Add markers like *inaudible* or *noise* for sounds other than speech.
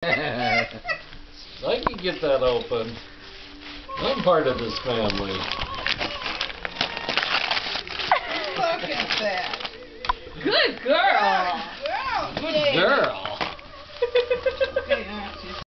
*laughs* I can get that open. I'm part of this family. Look at that. Good girl.